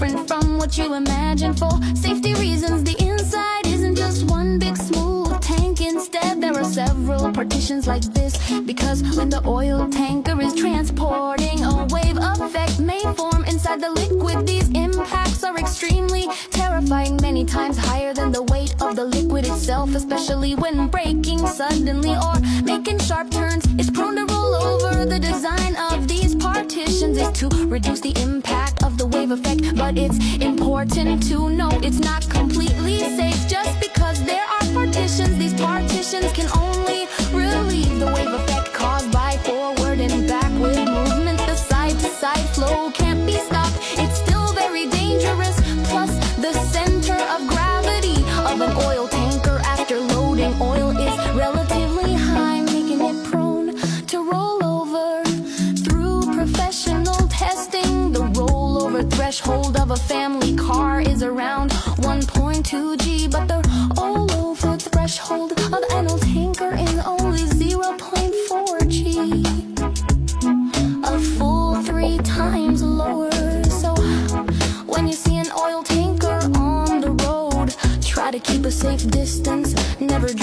different from what you imagine for safety reasons. The inside isn't just one big smooth tank. Instead, there are several partitions like this. Because when the oil tanker is transporting, a wave effect may form inside the liquid. These impacts are extremely terrifying, many times higher than the weight of the liquid itself, especially when breaking suddenly or making sharp turns. To reduce the impact of the wave effect, but it's important to know it's not threshold of a family car is around 1.2 G, but the rollover threshold of an oil tanker is only 0.4 G. A full three times lower. So when you see an oil tanker on the road, try to keep a safe distance. Never